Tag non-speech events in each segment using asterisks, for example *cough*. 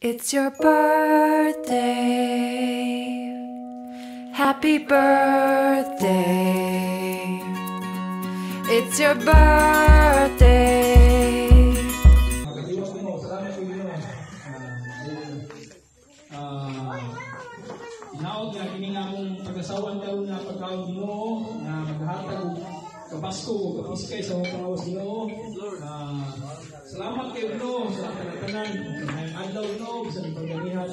It's your birthday. Happy birthday. It's your birthday. Pagkatiwag mo, salamat po yun. Ah, Inaot nga kini nga mong pag-asawan karon nga pagkaon Ginoo nga maghatag og kapasko o kapiskay sa mga panglawas Ginoo. Ah, salamat kay Ginoo sa tanan ng adlaw Ginoo sa pagganihan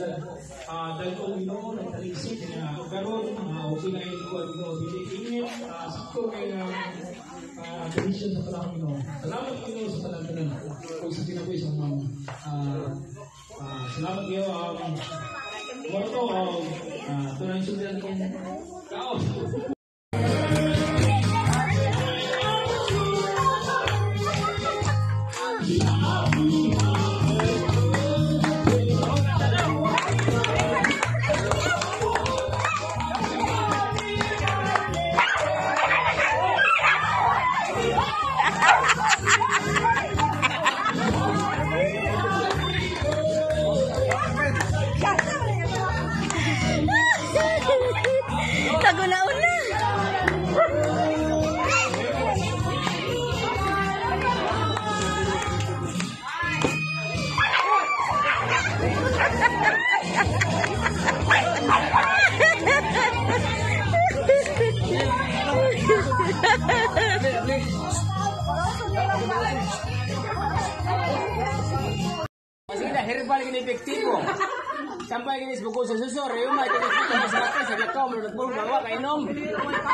ah dalkong Ginoo ng talisik nga karon ah okay na yung Ginoo dili init ah sakto kay nga ah condition sa panahon Ginoo. Salamat Ginoo sa tanan. Kung sa kinabuhi sa mga ah ah salamat kayo um, Morto, um, ah, tunay sundan kong kaos. Herbal gini epektibo. Sampai gini sebuku susu, reuma, itu kita masih makan, saya kau menurut bulu bawa kainom.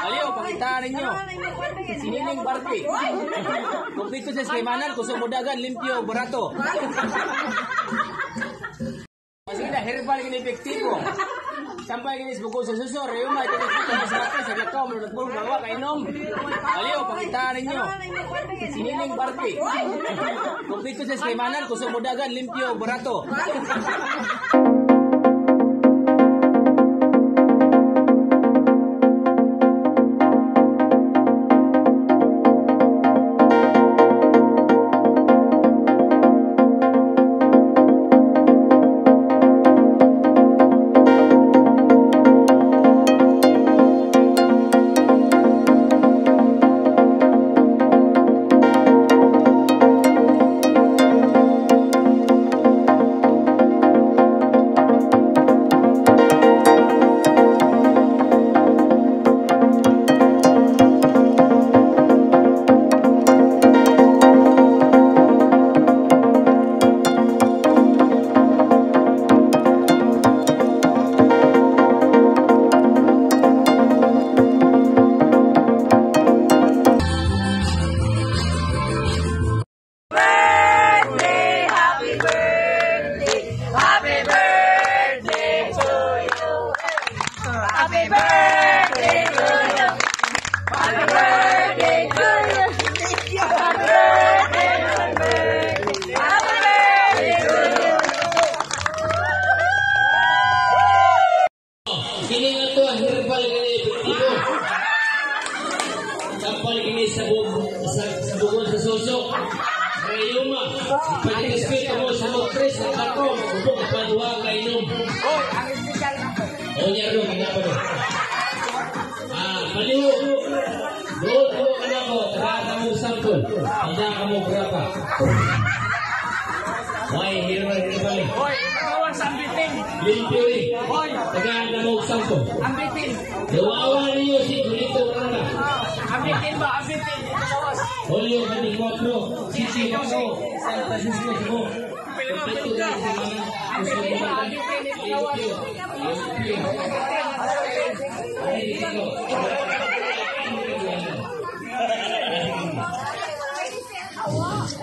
Aliyo, pakitaan ninyo. Sinining party. Kung dito sa Slimanan, kusong mudagan, limpyo, barato. Herbal gini epektibo. Sampai gini sebuku susu, reuma, itu kita masih makan, saya kau menurut bulu bawa kainom. Aliyo, pakitaan ninyo. Sinining party. Kung dito sa Slimanan, kusong mudagan, limpyo, barato. *laughs* bukol sa suso. Rayuma. Pagkakaswit mo sa mga tres sa kato. Subok paduwa ka inom. O niya ro kanya pa ro. Ah, paliwo. Doon ko kana mo. Taga ka mo sampol. Taga ka mo berapa. Why, herbal herbal. Hoy, kawan sambitin. Limpyo eh. Taga ka mo sampol. Ambitin. Nawawa niyo Julio Benicuatro, Sisi Maso, San Francisco Jibo, Perfecto de los Semanas,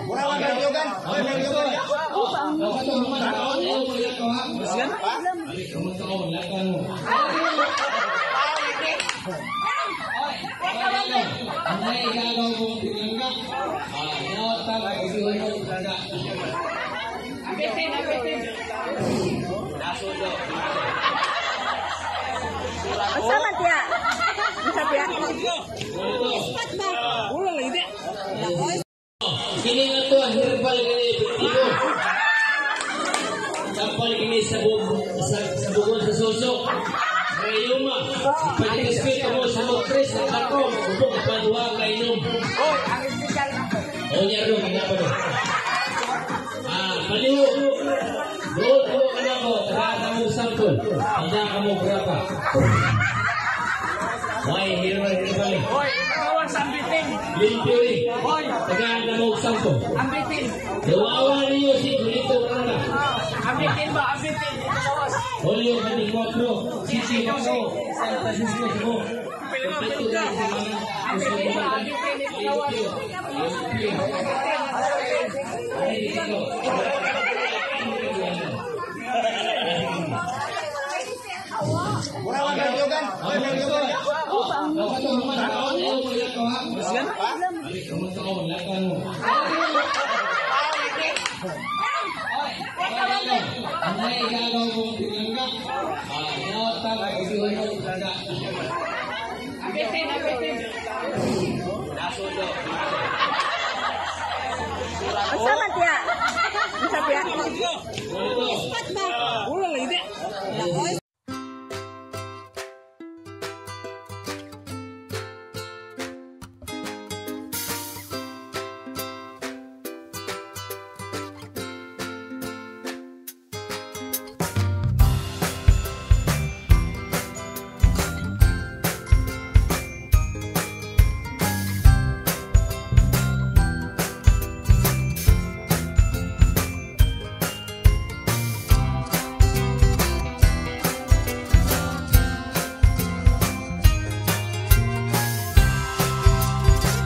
Murahan kan yo kan? Murahan? Mamaya igagaw mo ang pinanga. Bugol sa suso. Rayuma. Pagkakaskwit mo sa motres sa dako. Upong paduha ka inom. O niya ro, kanya pa ro. Ah, paliwo. Doon ko ka na ko. Taga ka mo sampol. Taga ka mo grapa. Hoy, hiro na hiro balik. Hoy, kawan sa ambitin. Limpyo eh. Hoy, Taga ka mo sampol. ambitin. Kawawa ninyo si Ayo, llegó batal Selamat ya. Selamat ya.